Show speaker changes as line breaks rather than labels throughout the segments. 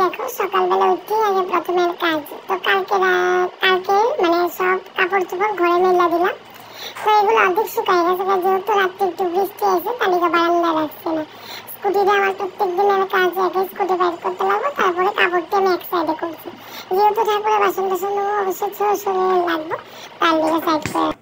দেখো, সকালবেলা উঠি আগে প্রথমের কাজ, তো কালকে কালকে মানে সব কাপড় চোপড় ঘরে মেলা দিলাম। তো এগুলো অর্ধেক শুকাই গেছে যেহেতু রাত্রে একটু বৃষ্টি আছে তালিকা বারান্দা রাখছে না। স্কুটিটা আমার প্রত্যেক দিনের কাজ আগে স্কুটি বাইর করতে লাগবো, তারপরে কাপড়টি আমি এক সাইডে করছি। যেহেতু ঠাকুরের বাসন টাসন অবশ্যই সরে লাগবো, তার দিকে সাইড করে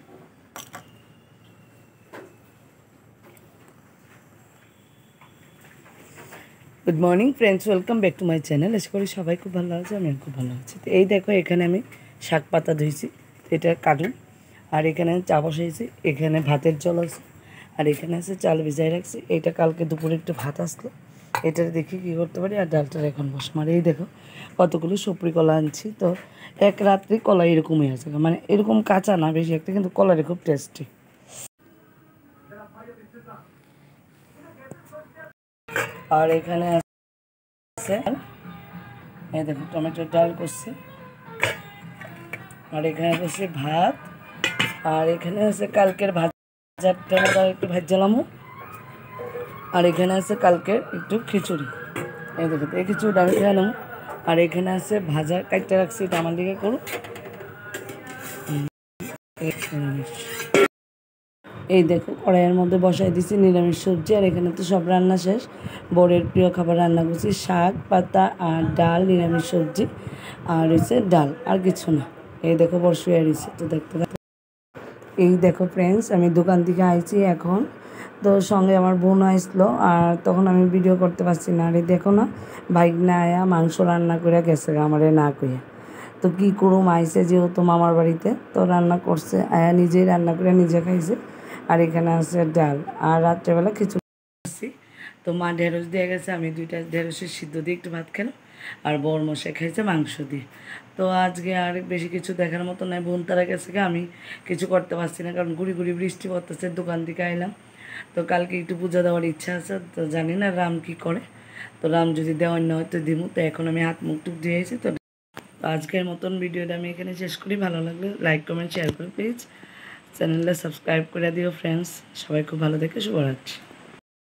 good morning friends welcome back to my channel আশা করি সবাই খুব ভালো আছে আমি খুব ভালো আছি। তো এই দেখো, এখানে আমি শাক পাতা ধুইছি, এটা কাটুন। আর এখানে চা বসাইছি, এখানে ভাতের জল আছে, আর এখানে আছে চাল ভিজাই রাখছি। এটা কালকে দুপুরে একটু ভাত আসলো। এটা দেখি কী করতে পারি, আর ডালটার এখন বসাম আর এই দেখো, কতগুলো সপরি কলা আনছি। তো এক রাত্রি কলা এরকমই আছে। মানে এরকম কাঁচা না, বেশি একটা, কিন্তু কলারে খুব টেস্টি আর এখানে আছে এই দেখো টমেটোর ডাল করছে আর এখানে করছে ভাত আর এখানে আছে কালকের ভাজার টমেটো একটু ভাজালামও আর এখানে আছে কালকের একটু খিচুড়ি এই দেখো এই খিচুড়িটা আমি খেয়ে নেব আর এখানে আছে ভাজা কাটতে রাখছি এটা আমার দিকে করুন এই দেখো, কড়াইয়ের মধ্যে বসাই দিছি নিরামিষ সবজি, আর এখানে তো সব রান্না শেষ। বরের প্রিয় খাবার রান্না করছি, শাক, পাতা আর ডাল, নিরামিষ সবজি, আর হচ্ছে ডাল, আর কিছু না। এই দেখো, বর শুয়ে রয়েছে তো দেখতে। এই দেখো ফ্রেন্ডস আমি দোকান থেকে আইছি এখন। তো সঙ্গে আমার বোন আসলো, আর তখন আমি ভিডিও করতে পারছি না। আর দেখো না বাইক না আয়া মাংস রান্না করে গেছে আমারে না কইয়া। তো কী করুম আইসে যেহেতু মামার বাড়িতে, তো রান্না করছে, আয়া নিজেই রান্না করে নিজে খাইছে। আর এখানে আছে ডাল। আর রাত্রেবেলা খাচ্ছি তো মা ঢেঁড়স দিয়ে গেছে, আমি দুইটা ঢেঁড়সের সিদ্ধ দিয়ে একটু ভাত খেলাম। আর বর মশাই খাইছে মাংস দিয়ে। তো আজকে আর বেশি কিছু দেখার মতো নাই। বোন তারা গেছে আমি কিছু করতে পারছি না, কারণ গুড়ি গুড়ি বৃষ্টি পড়তেছে, দোকান থেকে আইলাম। তো কালকে একটু পূজা দেওয়ার ইচ্ছা আছে, তো জানি না রাম কি করে। তো রাম যদি দেওয়ার না হয় তো দিমু। তো এখন আমি হাত মুখ টুক দিয়েছি তো আজকের মতন ভিডিওটা আমি এখানে শেষ করি। ভালো লাগলে লাইক কমেন্ট শেয়ার করে প্লিজ চ্যানেলটা সাবস্ক্রাইব করে দিও ফ্রেন্ডস সবাই খুব ভালো দেখে শুভরাত্রি।